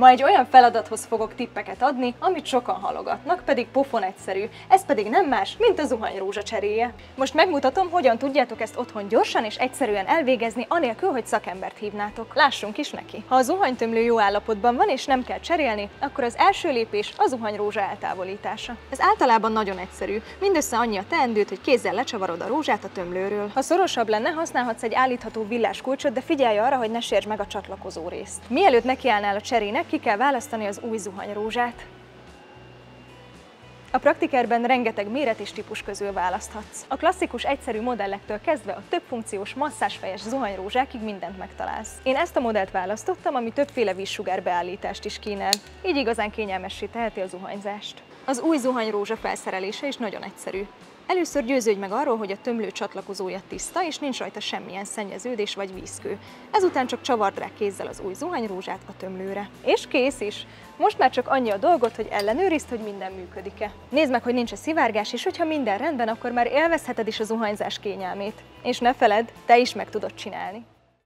Ma egy olyan feladathoz fogok tippeket adni, amit sokan halogatnak, pedig pofon egyszerű. Ez pedig nem más, mint a zuhanyrózsa cseréje. Most megmutatom, hogyan tudjátok ezt otthon gyorsan és egyszerűen elvégezni, anélkül, hogy szakembert hívnátok. Lássunk is neki. Ha a zuhanytömlő jó állapotban van és nem kell cserélni, akkor az első lépés a zuhanyrózsa eltávolítása. Ez általában nagyon egyszerű. Mindössze annyi a teendőt, hogy kézzel lecsavarod a rózsát a tömlőről. Ha szorosabb lenne, használhatsz egy állítható villás kulcsot, de figyelj arra, hogy ne sérts meg a csatlakozó részt. Mielőtt nekiállnál a cserének, ki kell választani az új zuhanyrózsát. A praktikerben rengeteg méret és típus közül választhatsz. A klasszikus egyszerű modellektől kezdve a több funkciós masszásfejes zuhanyrózsákig mindent megtalálsz. Én ezt a modellt választottam, ami többféle vízsugár beállítást is kínál. Így igazán kényelmessé teheti a zuhanyzást. Az új zuhanyrózsa felszerelése is nagyon egyszerű. Először győződj meg arról, hogy a tömlő csatlakozója tiszta, és nincs rajta semmilyen szennyeződés vagy vízkő. Ezután csak csavard rá kézzel az új zuhanyrózsát a tömlőre. És kész is! Most már csak annyi a dolgot, hogy ellenőrizd, hogy minden működik-e. Nézd meg, hogy nincs a szivárgás, és hogyha minden rendben, akkor már élvezheted is a zuhanyzás kényelmét. És ne feled, te is meg tudod csinálni.